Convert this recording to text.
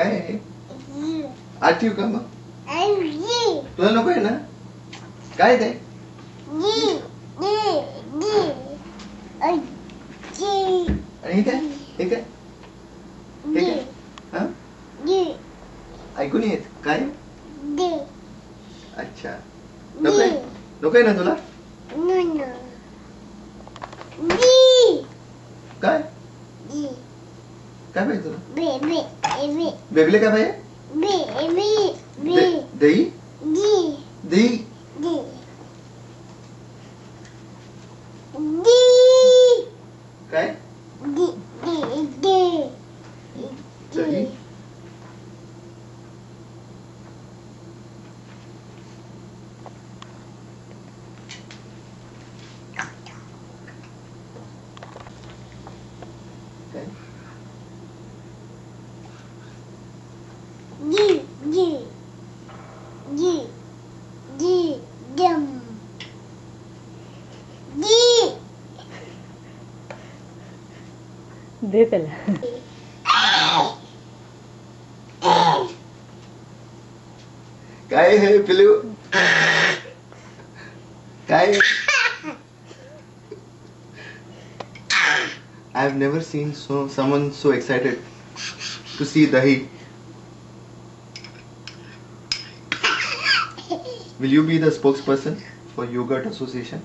काय आहे? जी का मग? तुला नको आहे ना? काय ते? आणि हे काय? हे काय? हे काय? हा? ऐकून येत. काय? अच्छा. नको आहे? नको आहे ना तुला? काय? काय पाहिजे तुला? बे बे क्या भाई पाहिजे बे दे- दही जी दही दी? जी काय दे त्याला काय हे पिलू काय I have never seen so someone so excited to see Dahi. Will you be the spokesperson for Yogurt Association?